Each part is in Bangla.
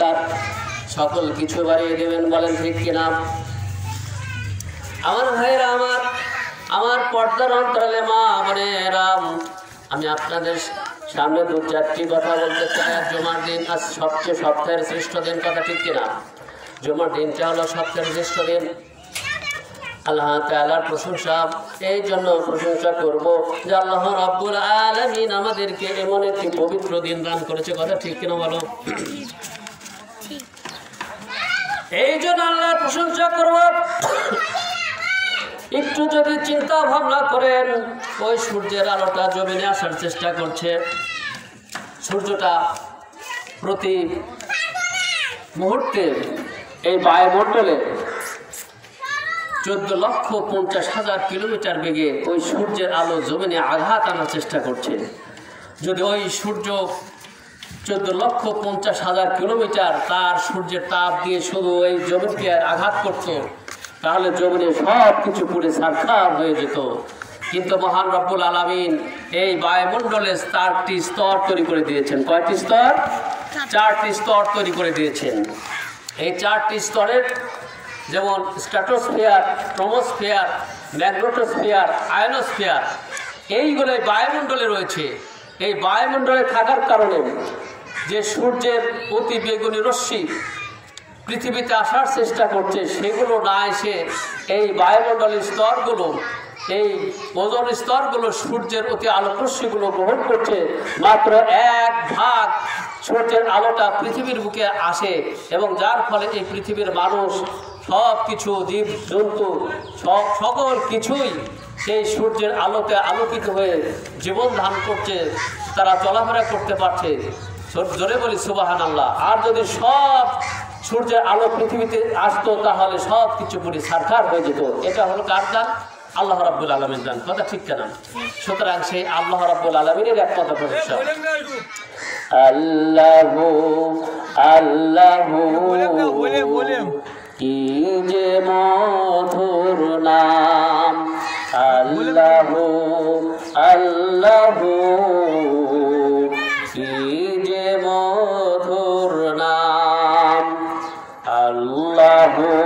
তার সকল কিছু বাড়িয়ে দেবেন বলেন ঠিক কিনা? আমার ভাইয়েরা, আমার আমার পর্দার অন্তরালে মা বোনেরা, আমি আপনাদের সামনে দু চারটি কথা বলতে চাই। আর জমার দিন আজ সবচেয়ে সপ্তাহের শ্রেষ্ঠ দিন কথা ঠিক কিনা? জমার দিনটা হলো সপ্তাহের শ্রেষ্ঠ দিন। আল্লাহ তাআলার প্রশংসা, এই জন্য প্রশংসা করব যে আল্লাহ রাব্বুল আলামিন আমাদেরকে এমন একটি পবিত্র দিন দান করেছে। কথা ঠিক কিনা বলো? এই জন্য প্রশংসা করব। একটু যদি চিন্তা ভাবনা করেন, ওই সূর্যের আলোটা জমিনে আসার চেষ্টা করছে। সূর্যটা প্রতি মুহূর্তে এই বায়ুমণ্ডলে চোদ্দ লক্ষ পঞ্চাশ হাজার কিলোমিটার বেগে ওই সূর্যের আলো জমিনে আঘাত আনার চেষ্টা করছে। যদি ওই সূর্য চোদ্দ লক্ষ পঞ্চাশ হাজার কিলোমিটার তার সূর্যের তাপ দিয়ে শুধু ওই জমিনকে আঘাত করত, তাহলে জমিনে সব কিছু পুড়ে সারখার হয়ে যেত। কিন্তু মহান রব্বুল আলমিন এই বায়ুমণ্ডলে চারটি স্তর তৈরি করে দিয়েছেন। কয়টি স্তর? চারটি স্তর তৈরি করে দিয়েছেন। এই চারটি স্তরের যেমন স্ট্র্যাটোস্ফিয়ার, ট্রোমোস্ফিয়ার, ম্যাগনেটোস্ফিয়ার, আয়নোস্ফিয়ার এইগুলো এই বায়ুমণ্ডলে রয়েছে। এই বায়ুমণ্ডলে থাকার কারণে যে সূর্যের অতি বেগুনি রশ্মি পৃথিবীতে আসার চেষ্টা করছে, সেগুলো না এসে এই বায়ুমণ্ডলের স্তরগুলো, এই ওজন স্তরগুলো সূর্যের অতি আলোকরশ্মিগুলো গ্রহণ করছে। মাত্র এক ভাগ সূর্যের আলোটা পৃথিবীর বুকে আসে এবং যার ফলে এই পৃথিবীর মানুষ সব কিছু জীব, জন্তু, সব, সকল কিছুই সেই সূর্যের আলোতে আলোকিত হয়ে জীবন ধান করছে, তারা চলাফেরা করতে পারছে। জোরে বলি সুবাহান আল্লাহ আর যদি সব সূর্যের আলো পৃথিবীতে আসতো, তাহলে সব কিছু পুরি সারখার হয়ে যেত। এটা হলো কার দান আল্লাহ রাব্বুল আলমীর দান কথা ঠিক কেন? সুতরাং সেই আল্লাহ রাব্বুল আলমিনের একমাত্র প্রতিষ্ঠা আল্লাহ আল্লাহ, কি যে মধুর নাম। আল্লাহ আল্লাহ। Oh.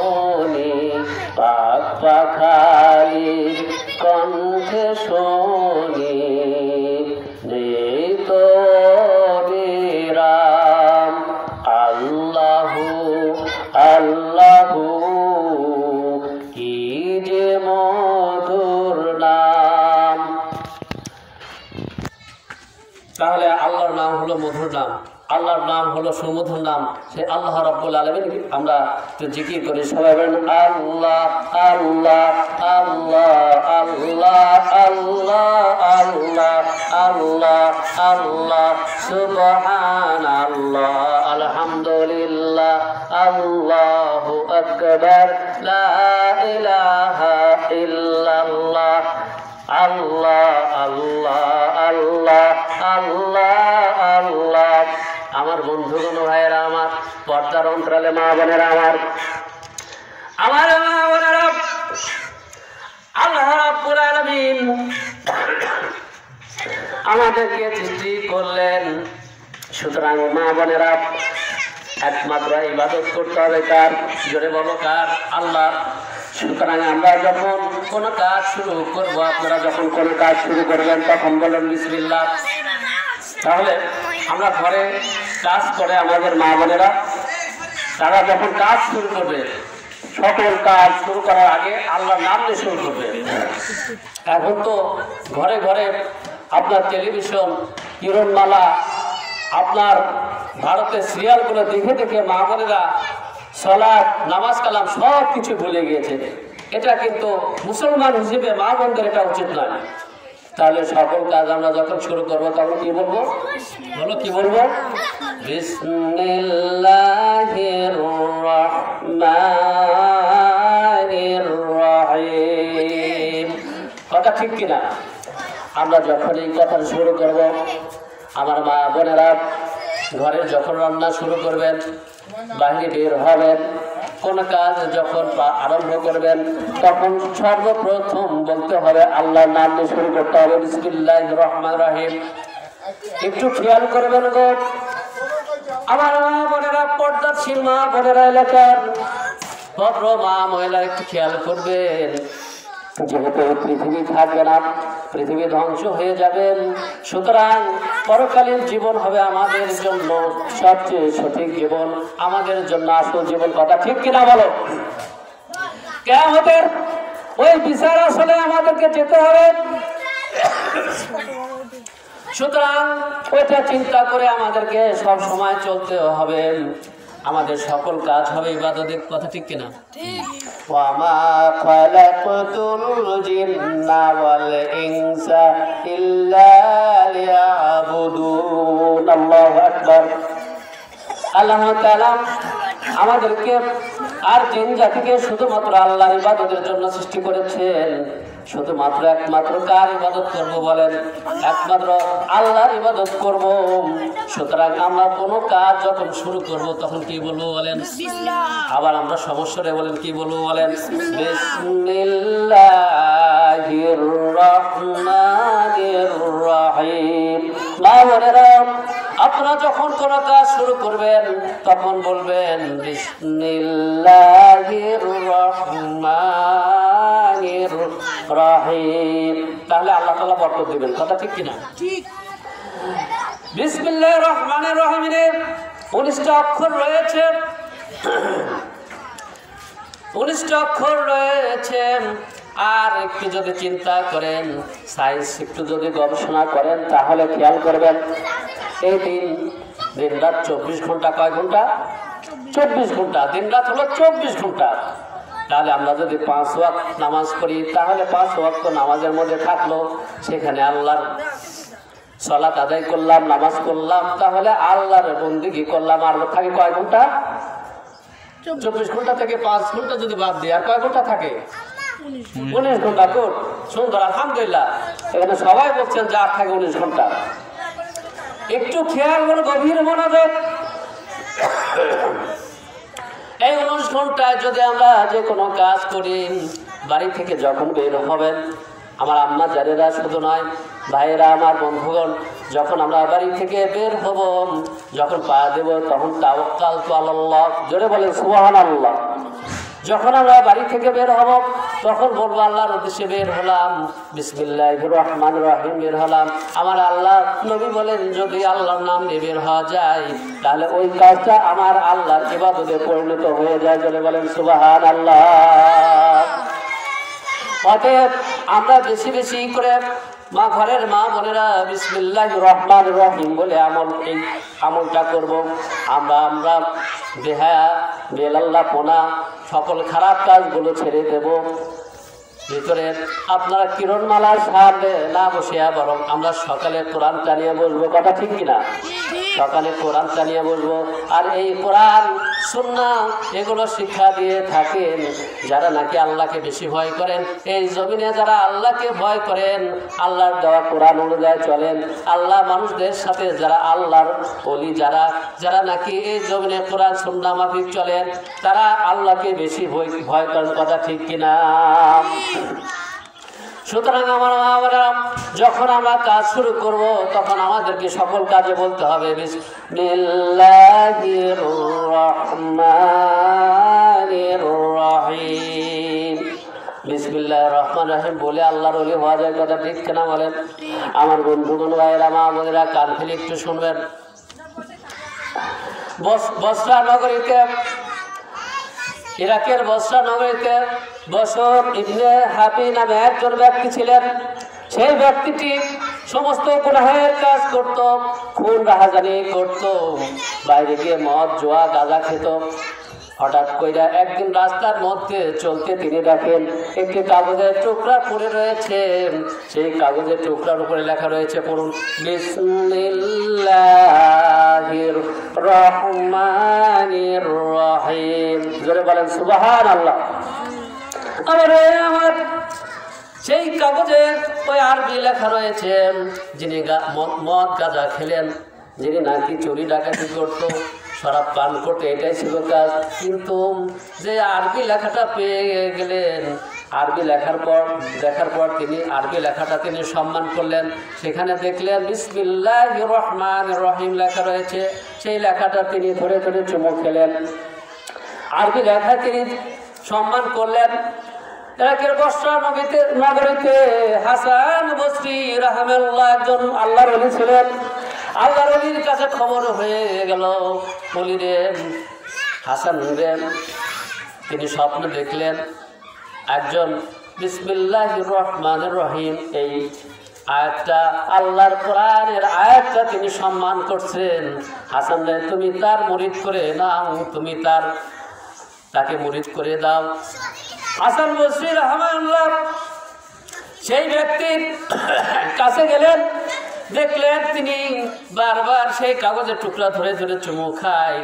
আল্লাহর নাম হলো সুমধুর নাম সে আল্লাহ রাব্বুল আলামিন আমরা তো জিকির করি সবাই বলেন আল্লাহ আল্লাহ আল্লাহ আল্লাহ আল্লাহ আল্লাহ আল্লাহ আল্লাহ সুবহান আল্লাহ আলহামদুলিল্লাহ আল্লাহু আকবার লা ইলাহা ইল্লাল্লাহ আল্লাহ আল্লাহ আল্লাহ আল্লাহ আল্লাহ আমার বন্ধুগণ ভাইয়েরা আমার, পর্দার অন্তরালে মা বোনেরা আমার। আমার মা বোনেরা, আল্লাহ রাব্বুল আমাদেরকে সৃষ্টি করলেন। সুতরাং মা বোনেরা, একমাত্র ইবাদত করতে হবে কার? জোরে বলো কার? আল্লাহ। সুতরাং আমরা যখন কোনো কাজ শুরু করব, আপনারা যখন কোনো কাজ শুরু করবেন, তখন বলেন বিসমিল্লাহ। তাহলে আমরা ঘরে কাজ করে আমাদের মা বোনেরা, তারা যখন কাজ শুরু করবে, সকল কাজ শুরু করার আগে আল্লাহর নাম দিয়ে শুরু করবে। এখন তো ঘরে ঘরে আপনার টেলিভিশন কিরণমালা আপনার ভারতের সিরিয়ালগুলো দেখে দেখে মা বোনেরা সলাদ নামাজ, কালাম সব কিছু ভুলে গিয়েছে। এটা কিন্তু মুসলমান হিসেবে মা বোনদের এটা উচিত নয়। তাহলে সকল কাজ আমরা যখন শুরু করব, তখন কি বলব? বলো, কি বলব? কথা ঠিক কিনা? আমরা যখন এই কথা শুরু করব, আমার মা বোনেরা ঘরে যখন রান্না শুরু করবেন বাইরে বের হবেন কোন কাজ যখন আরম্ভ করবেন, তখন সর্বপ্রথম বলতে হবে আল্লাহ নাম দিয়ে শুরু করতে হবে। বিসমিল্লাহ রহমান রাহিম। একটু খেয়াল করবেন গো। আমার মা বোনেরা পর্দাশীল মা বোনেরা এলাকার ভদ্র মা মহিলা একটু খেয়াল করবেন। যেহেতু পৃথিবী থাকবে না, পৃথিবী ধ্বংস হয়ে যাবেন সুতরাং পরকালীন জীবন হবে আমাদের জন্য সবচেয়ে সঠিক জীবন, আমাদের জন্য আসল জীবন। কথা ঠিক কিনা বলো? কেমতের ওই বিচার আসলে আমাদেরকে যেতে হবে। সুতরাং ওইটা চিন্তা করে আমাদেরকে সব সময় চলতে হবে। আমাদের সকল কাজ হবে ইবাদতের কথা ঠিক কিনা? وما خلقت الجن والإنس إلا ليعبدون الله أكبر আল্লাহ তাআলা আমাদেরকে আর জিন জাতিকে শুধুমাত্র আল্লাহর ইবাদতের জন্য সৃষ্টি করেছেন শুধুমাত্র একমাত্র কার ইবাদত করব বলেন? একমাত্র আল্লাহর ইবাদত করব। সুতরাং আমরা কোনো কাজ যখন শুরু করব তখন কি বলব বলেন? আবার আমরা সমস্যাটা বলেন কি বলব বলেন? বিসমিল্লাহির রহমানির রহিম। মা বোনেরা আপনারা যখন কোনো কাজ শুরু করবেন তখন বলবেন বিসমিল্লাহির রহমানির রহিম। তাহলে আল্লাহ তাআলা বরকত দিবেন। কথা ঠিক কিনা? ঠিক। বিসমিল্লাহির রহমানির রহিমের উনিশটা অক্ষর রয়েছে। উনিশটা অক্ষর রয়েছে। আর একটু যদি চিন্তা করেন সায়েন্স একটু যদি গবেষণা করেন তাহলে খেয়াল করবেন এই দিন দিন রাত চব্বিশ ঘণ্টা কয় ঘণ্টা? চব্বিশ। ঘণ্টা। দিন রাত হলো চব্বিশ ঘণ্টা। তাহলে আমরা যদি পাঁচ ওয়াক্ত নামাজ পড়ি, তাহলে পাঁচ ওয়াক্ত নামাজের মধ্যে থাকল। সেখানে আল্লাহর সলাত আদায় করলাম, নামাজ করলাম তাহলে আল্লাহর বন্দিগি করলাম। আর থাকে কয় ঘণ্টা? চব্বিশ ঘণ্টা থেকে পাঁচ ঘণ্টা যদি বাদ দিই, আর কয় ঘণ্টা থাকে? উনিশ ঘণ্টা, গুড, সুন্দর, আলহামদুলিল্লাহ। এখানে সবাই বলছেন যে আর থাকে উনিশ ঘণ্টা। একটু খেয়াল করে, গভীর মনোযোগ। এই উনিশ ঘন্টায় যদি আমরা যে কোনো কাজ করি, বাড়ি থেকে যখন বের হবেন আমার আম্মা জারেরা শুধু নয়, ভাইয়েরা, আমার বন্ধুগণ, যখন আমরা বাড়ি থেকে বের হব, যখন পা দেব, তখন তাওকাল তো আল্লাহ জোরে বলে সুহান আল্লাহ যখন আমরা বাড়ি থেকে বের হব তখন বলব, আল্লাহর উদ্দেশ্যে বের হলাম। বিসমিল্লাহ রহমান রহিম, বের হলাম। আমার আল্লাহ নবী বলেন, যদি আল্লাহর নাম নিয়ে বের হওয়া যায়, তাহলে ওই কাজটা আমার আল্লাহর ইবাদতে পরিণত হয়ে যায় বলে বলেন সুবাহান আল্লাহ অতএব আমরা বেশি বেশি করে মা ঘরের মা বোনেরা বিসমিল্লাহ রহমান রহিম বলে আমল এই আমলটা করব। আমরা আমরা বেহায়া বেলাল্লা পোনা সকল খারাপ কাজগুলো ছেড়ে দেব। ভিতরে আপনারা কিরণমালার সাহায্যে না বসিয়া বরং আমরা সকালে কোরআন টানিয়ে বসবো, কথা ঠিক কিনা? সকালে কোরআন চালিয়ে বসবো আর এই কোরআন, সুন্না, এগুলো শিক্ষা দিয়ে থাকেন। যারা নাকি আল্লাহকে বেশি ভয় করেন, এই জমিনে যারা আল্লাহকে ভয় করেন, আল্লাহর দেওয়া কোরআন অনুযায়ী চলেন। আল্লাহ মানুষদের সাথে যারা আল্লাহর বলি যারা যারা নাকি এই জমিনে কোরআন, সুন্না মাফিক চলেন, তারা আল্লাহকে বেশি ভয় ভয় করেন কথা ঠিক কিনা? সুতরাং আমার মা বাবারা যখন আমরা কাজ শুরু করব, তখন আমাদেরকে সকল কাজে বলতে হবে বিসমিল্লাহ রহমান রাহিম। বলে আল্লাহর অলি হওয়া যায় কথা ঠিক কেনা বলেন? আমার বন্ধুগণ, ভাইয়েরা, মা বোনেরা, কান ফেলে একটু শুনবেন। বস- বসরা নগরীতে ইরাকের বসরা নগরীতে বসর ইবনে হাবি নামে একজন ব্যক্তি ছিলেন। সেই ব্যক্তিটি সমস্ত গুনাহের কাজ করত খুন রাহাজানি করত, বাইরে গিয়ে মদ, জোয়া, গাঁজা খেত। হঠাৎ কইরা একদিন রাস্তার মধ্যে চলতে তিনি দেখেন একটি কাগজের টুকরা পড়ে রয়েছে। সেই কাগজের টুকরার উপরে লেখা রয়েছে, পড়ুন, বিসমিল্লাহির রহমানির রহিম। জোরে বলেন সুবহান আল্লাহ আমার, সেই কাগজে ওই আরবি লেখা রয়েছে, যিনি মদ গাঁজা খেলেন, যিনি নাকি চুরি ডাকাতি করতো। শরাব পান করতো এটাই ছিল কাজ। কিন্তু যে আরবি লেখাটা পেয়ে গেলেন, আরবি লেখার পর দেখার পর তিনি আরবি লেখাটা তিনি সম্মান করলেন। সেখানে দেখলেন বিসমিল্লাহ রহমান রহিম লেখা রয়েছে। সেই লেখাটা তিনি ধরে ধরে চুমুক খেলেন। আরবি লেখা তিনি সম্মান করলেন। একের বস্ত্রা নগরীতে হাসান বসরি রাহমাল্লাহ একজন আল্লাহর ছিলেন। আল্লাহর অলির কাছে খবর হয়ে গেল। বলি রে হাসান রে, তিনি স্বপ্ন দেখলেন একজন বিসমিল্লাহ রহমান রহিম। এই আয়াতটা আল্লাহর কোরআনের আয়াতটা তিনি সম্মান করছেন। হাসান রে, তুমি তার মরিদ করে নাও তুমি তার, তাকে মরিদ করে দাও। হাসান বসরি রহমানুল্লাহ, সেই ব্যক্তির কাছে গেলেন দেখলেন তিনি বারবার সেই কাগজের টুকরা ধরে ধরে চুমু খায়।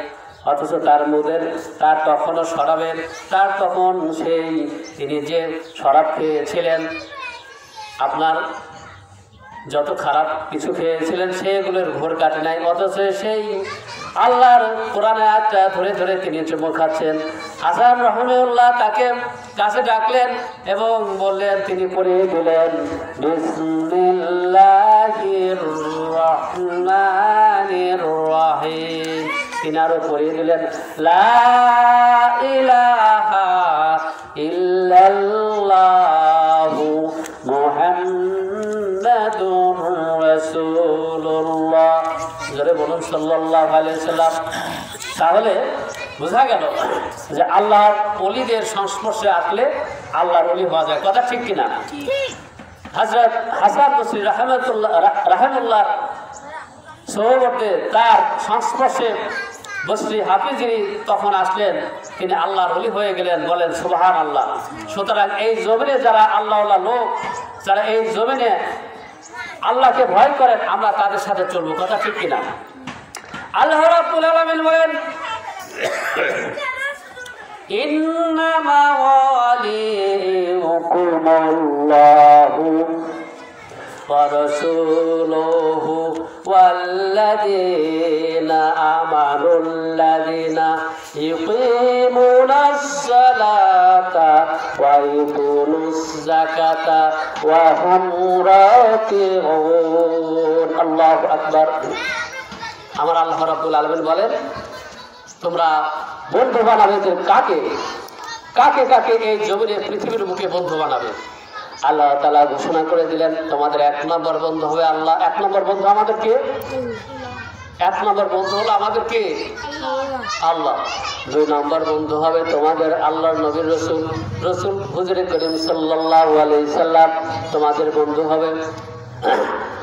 অথচ তার মুদের, তার তখনও শরাবের তার তখন সেই তিনি যে শরাব খেয়েছিলেন, আপনার যত খারাপ কিছু খেয়েছিলেন, সেগুলোর ঘোর কাটে নাই, অথচ সেই আল্লাহর কোরআনে আয়াতটা ধরে ধরে তিনি চুমু খাচ্ছেন। হাসান রহমউল্লাহ তাকে কাছে ডাকলেন এবং বললেন, তিনি পড়ে দিলেন তিনি আরও পড়িয়ে দিলেন, লা ইলাহা ইল্লাল্লাহু মুহাম্মাদুর তাহলে বোঝা গেল যে আল্লাহর অলিদের সংস্পর্শে আসলে আল্লাহর অলি হওয়া যায়। কথা ঠিক কিনা? হজরত হাসান বসরি রাহমাতুল্লাহ রাহমুল্লাহ তার সংস্পর্শে বসরি হাফিজিনী তখন আসলেন। তিনি আল্লাহর অলি হয়ে গেলেন, বলেন সুবাহান আল্লাহ সুতরাং এই জমিনে যারা আল্লাহ লোক, যারা এই জমিনে আল্লাহকে ভয় করেন, আমরা তাদের সাথে চলবো। কথা ঠিক কিনা? আল্লাহ রাব্বুল আলামিন বলেন, ইন্নামা ওয়ালিউকুম আল্লাহু والذين آمنوا الذين يقيمون الصلاة ويؤتون الزكاة وهم راكعون الله أكبر আমার আল্লাহ রাব্বুল আলামিন বলেন তোমরা বন্ধু বানাবে যে কাকে কাকে কাকে এই জমিনে পৃথিবীর মুখে বন্ধু বানাবে আল্লাহ তালা ঘোষণা করে দিলেন তোমাদের এক নম্বর বন্ধু হবে আল্লাহ এক নম্বর বন্ধু আমাদেরকে এক নম্বর বন্ধু হলো আমাদেরকে আল্লাহ দুই নম্বর বন্ধু হবে তোমাদের আল্লাহর নবীর রসুল রসুল হুজরে করিম সাল্লাল্লাহু আলাইহি সাল্লাম তোমাদের বন্ধু হবে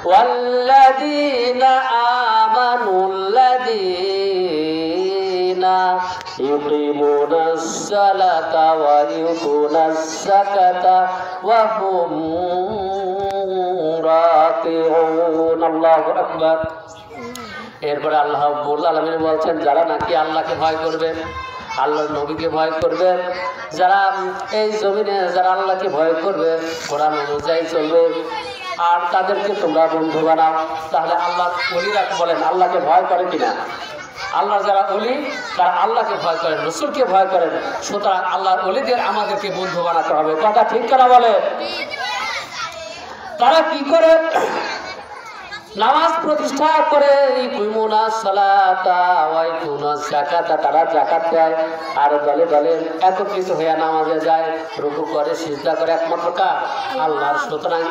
والذين آمنوا الذين يقيمون الصلاة ويؤتون الزكاة وهم راكعون الله أكبر এরপরে আল্লাহ রব্বুল আলমিন বলছেন যারা নাকি আল্লাহকে ভয় করবে আল্লাহর নবীকে ভয় করবে যারা এই জমিনে যারা আল্লাহকে ভয় করবে কোরআন অনুযায়ী চলবে আর তাদেরকে তোমরা বন্ধু বানাও তাহলে আল্লাহ অলিরা বলেন আল্লাহকে ভয় করে কিনা আল্লাহ যারা অলি তারা আল্লাহকে ভয় করেন, রসুলকে ভয় করেন। সুতরাং আল্লাহর অলিদের আমাদেরকে বন্ধু বানাতে হবে। কথা ঠিক করা বলে? তারা কি করে? নামাজ প্রতিষ্ঠা করে তারা যাকাত দেয় আর দলে দলে একত্রিত নামাজে যায়, রুকু করে করে, একমাত্র আল্লাহর। সুতরাং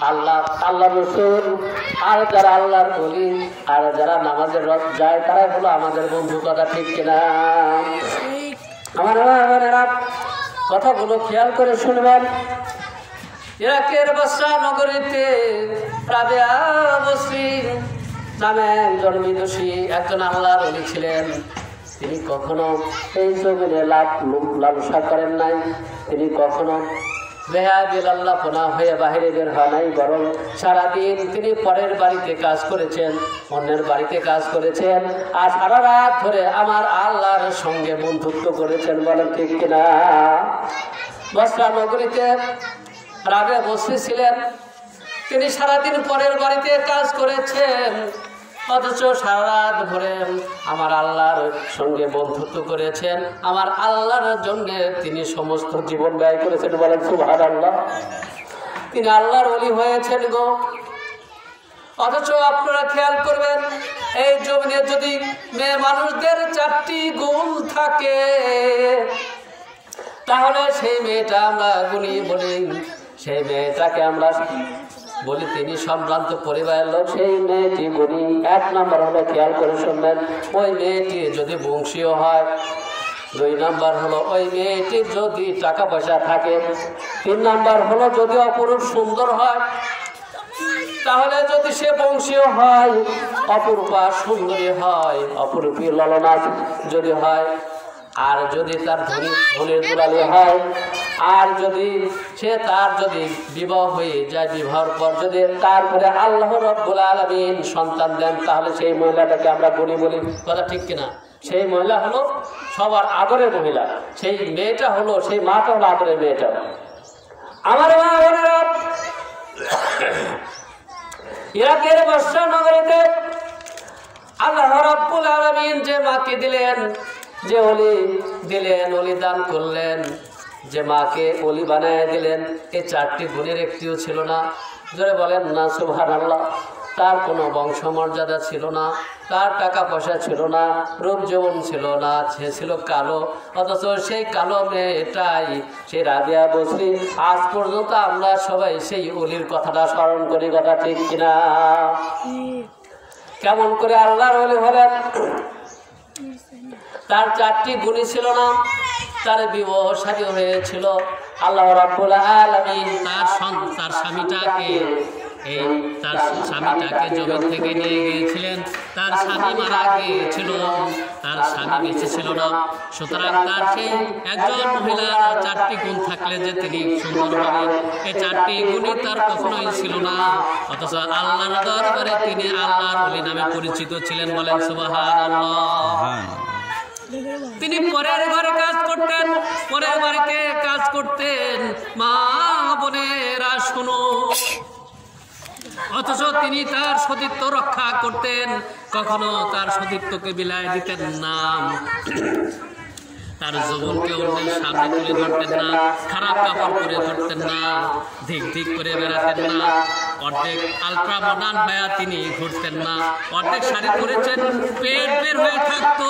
আল্লাহ আল্লাহ রসুল, আর যারা আল্লাহর বলি, আর যারা নামাজের রথ যায়, তারাই হলো আমাদের বন্ধু, কথা ঠিক কিনা? আমার বোনেরা কথাগুলো খেয়াল করে শুনবেন। ইরাকের বসরা নগরীতে নামে একজন বিদুষী, একজন আল্লাহর অলি ছিলেন। তিনি কখনো এই জমিনে লাভ লালসা করেন নাই। তিনি কখনো বেহাবিল আল্লাপনা হয়ে হয় নাই, বরং সারাদিন তিনি পরের বাড়িতে কাজ করেছেন, অন্যের বাড়িতে কাজ করেছেন ধরে আমার আল্লাহর সঙ্গে বন্ধুত্ব করেছেন বলেন ঠিক কিনা? বসরা নগরীতে তিনি সারাদিন পরের বাড়িতে কাজ করেছেন অথচ সারা রাত ভরে আমার আল্লাহর সঙ্গে বন্ধুত্ব করেছেন। আমার আল্লাহর জন্য তিনি সমস্ত জীবন ব্যয় করেছেন বলেন সুভার আল্লাহ তিনি আল্লাহর অলি হয়েছেন গো। অথচ আপনারা খেয়াল করবেন, এই জমিনে যদি মেয়ে মানুষদের চারটি গুণ থাকে, তাহলে সেই মেয়েটা আমরা গুণী বলি, সেই মেয়েটাকে আমরা বলি, তিনি সম্ভ্রান্ত পরিবারের লোক, সেই মেয়েটি গুণী এক নম্বর হলো খেয়াল করে শুনবেন, ওই মেয়েটি যদি বংশীয় হয়, দুই নাম্বার হলো ওই মেয়েটির যদি টাকা পয়সা থাকে, তিন নাম্বার হলো যদি অপরূপ সুন্দর হয়, তাহলে যদি সে বংশীয় হয়, অপরূপা সুন্দরী হয়, অপরূপী ললনা যদি হয়, আর যদি তার ধনী, ধনের দুলালি হয় আর যদি সে তার যদি বিবাহ হয়ে যায়, বিবাহর পর যদি তারপরে আল্লাহ রব্বুল আলমিন সন্তান দেন, তাহলে সেই মহিলাটাকে আমরা বলি বলি। কথা ঠিক কিনা? সেই মহিলা হলো সবার আদরের মহিলা। সেই মেয়েটা হলো, সেই মাটা হলো আদরের মেয়েটা। আমার ইরাকের বর্ষা নগরীতে আল্লাহ রব্বুল আলমিন যে মাকে দিলেন, যে অলি দিলেন, অলি দান করলেন যে মাকে অলি বানায় দিলেন এই চারটি গুণের একটিও ছিল না। জোরে বলেন, না সুভান আল্লাহ তার কোনো বংশমর্যাদা ছিল না, তার টাকা পয়সা ছিল না, রূপ যৌবন ছিল না, সে ছিল কালো, অথচ সেই কালো মেয়েটাই, সেই রাবিয়া বসরি, আজ পর্যন্ত আমরা সবাই সেই অলির কথাটা স্মরণ করি, কথা ঠিক কিনা? কেমন করে আল্লাহর অলি হলেন? তার চারটি গুণী ছিল না। তার বিবাহ সাদী হয়েছিল। আল্লাহ রাব্বুল আলামিন তার তার স্বামীটাকে এই তার স্বামীটাকে জগৎ থেকে নিয়ে গিয়েছিলেন। তার স্বামী মারা গিয়েছিল। তার স্বামী বেঁচে ছিল না। সুতরাং তার সেই একজন মহিলার চারটি গুণ থাকলে যে তিনি সুন্দর হবেন। এই চারটি গুণই তার কখনোই ছিল না। অথচ আল্লাহর দরবারে তিনি আল্লাহর বলি নামে পরিচিত ছিলেন বলেন সুবহানাল্লাহ। তিনি পরের ঘরে কাজ করতেন, পরের বাড়িতে কাজ করতেন? মা বোনেরা, শুনো। অথচ তিনি তার সতীত্ব রক্ষা করতেন, কখনো তার সতীত্বকে বিলায় দিতেন না। তার যৌবনকে অন্যের সামনে তুলে ধরতেন না, খারাপ কাপড় পরে ধরতেন না, ধিক ধিক করে বেড়াতেন না। অর্ধেক আলট্রা মডার্ন হয়ে তিনি ঘুরতেন না। অর্ধেক শাড়ি পরেছেন, পেট বের হয়ে থাকতো,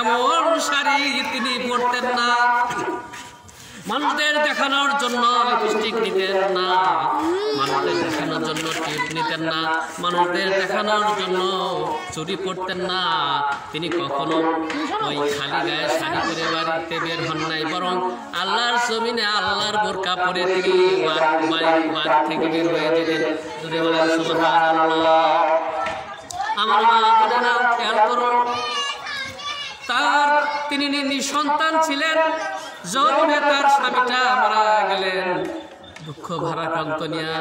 এমন শাড়ি তিনি পরতেন না। মানুষদের দেখানোর জন্য লিপস্টিক নিতেন না। মানুষদের দেখানোর জন্য টিপ নিতেন না। মানুষদের দেখানোর জন্য চুরি করতেন না। তিনি কখনো ওই খালি গায়ে শাড়ি করে বাড়িতে বের হন নাই, বরং আল্লাহর জমিনে আল্লাহর বোরকা পরে তিনি বাড়ি থেকে বের হয়ে যেতেন। আমার মা খেয়াল করুন তার তিনি নিঃসন্তান ছিলেন যৌবনে তার স্বামীটা মারা গেলেন দুঃখ ভারাক্রান্ত নিয়ে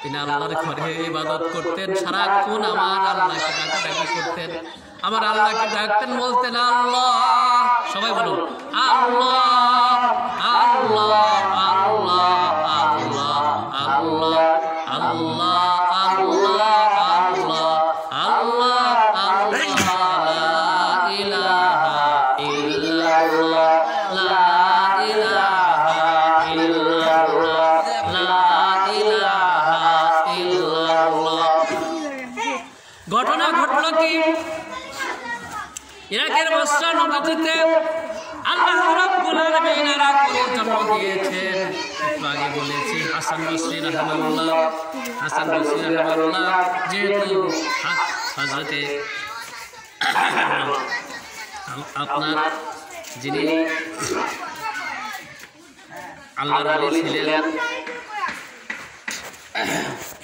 তিনি আল্লাহর ঘরে ইবাদত করতেন সারাক্ষণ আমার আল্লাহকে ডাকাডাকি করতেন আমার আল্লাহকে ডাকতেন বলতেন আল্লাহ সবাই বলুন আল্লাহ আল্লাহ আল্লাহ আল্লাহ আল্লাহ আল্লাহ আল্লাহ আল্লাহ আল্লাহ আল্লাহ ইলাহা ইল্লাল্লাহ লা দিয়েছেন আগে বলেছি, হাসান বসরি রাহমাতুল্লাহ হাসান বসরি রাহমাতুল্লাহ যেহেতু আপনার যিনি আল্লাহর আলী ছিলেন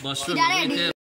বস্ত্র